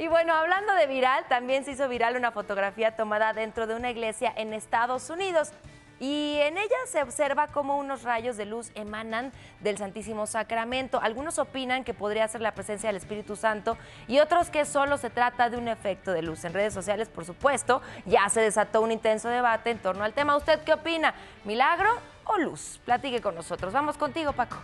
Y bueno, hablando de viral, también se hizo viral una fotografía tomada dentro de una iglesia en Estados Unidos. Y en ella se observa cómo unos rayos de luz emanan del Santísimo Sacramento. Algunos opinan que podría ser la presencia del Espíritu Santo y otros que solo se trata de un efecto de luz. En redes sociales, por supuesto, ya se desató un intenso debate en torno al tema. ¿Usted qué opina? ¿Milagro o luz? Platique con nosotros. Vamos contigo, Paco.